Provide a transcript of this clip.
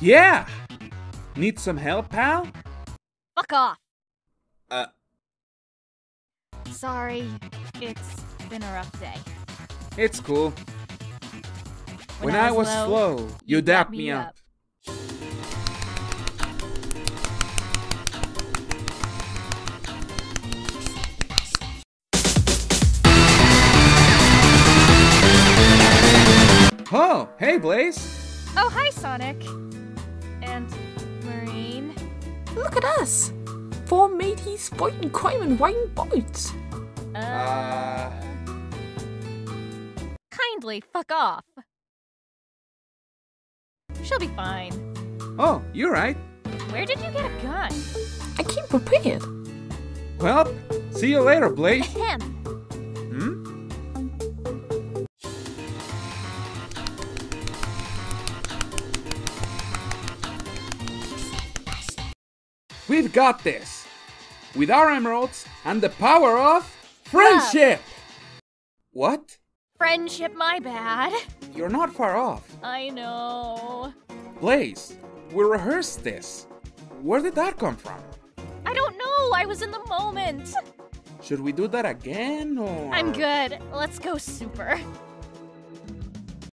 Yeah! Need some help, pal? Fuck off. Uh, Sorry, it's been a rough day. it's cool. When, I was slow, you dapped me up. Oh, hey Blaze! Oh, hi, Sonic. And Marine. Look at us! Four mateys fighting crime and riding boats. Uh, Kindly fuck off. She'll be fine. oh, you're right. Where did you get a gun? I came prepared. Well, see you later, Blaze. We've got this! With our emeralds and the power of friendship! What? Friendship, my bad. You're not far off. I know. Blaze, we rehearsed this. Where did that come from? I don't know. I was in the moment. Should we do that again or? I'm good. Let's go super.